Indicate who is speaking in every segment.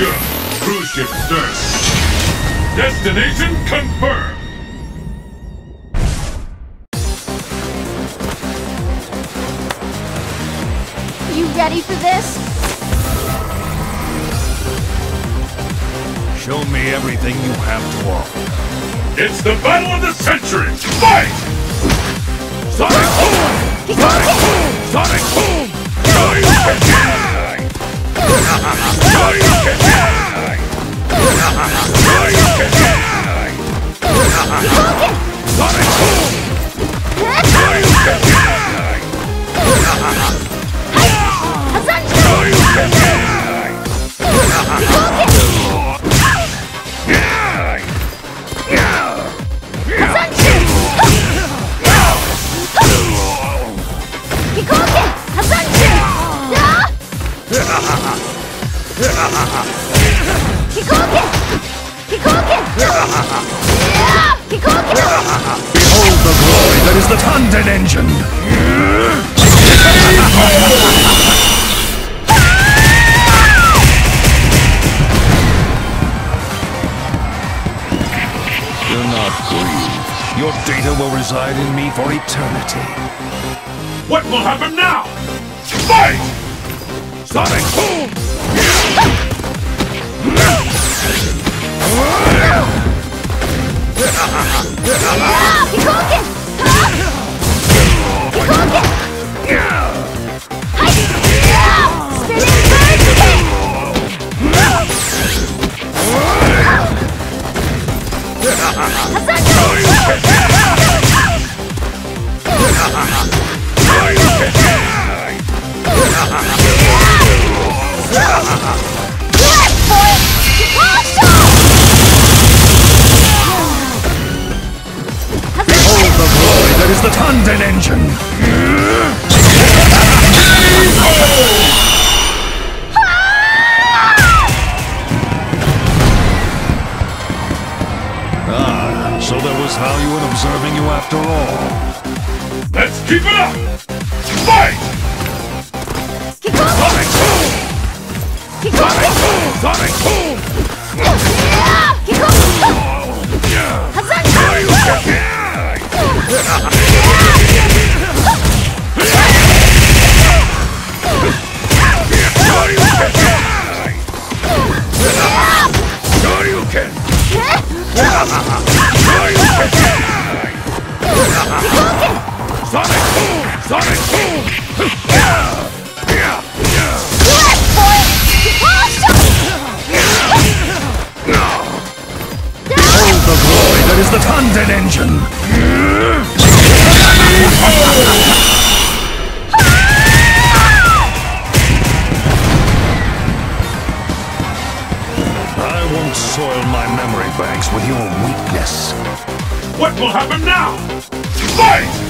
Speaker 1: Roger! Cruise ship stern. Destination confirmed!
Speaker 2: You ready for this?
Speaker 3: Show me everything you have to offer.
Speaker 1: It's the battle of the century!
Speaker 3: Behold the glory that is the Tanden engine! Do not grieve. Your data will reside in me for eternity.
Speaker 1: What will happen now? Fight!
Speaker 3: Sonic Boom! Behold glory that is the Tanden engine! Ah, so there was value in observing you after all.
Speaker 1: Let's keep it up! Fight!
Speaker 3: Sonic Boom! Sonic Boom! Sonic Boom!
Speaker 1: Shoryuken!
Speaker 3: The Tanden engine! I won't soil my memory banks with your weakness.
Speaker 1: What will happen now? Fight!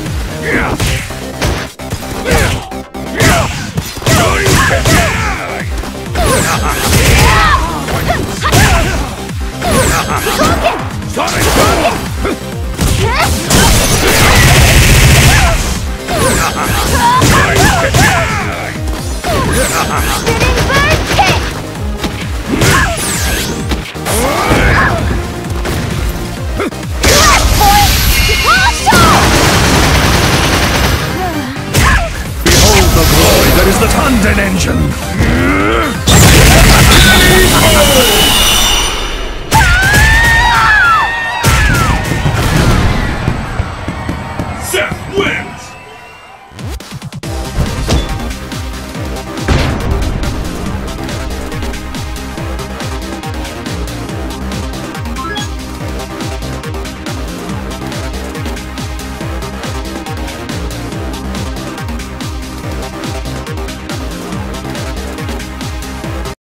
Speaker 3: Sonic is the Tanden engine!